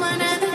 one of the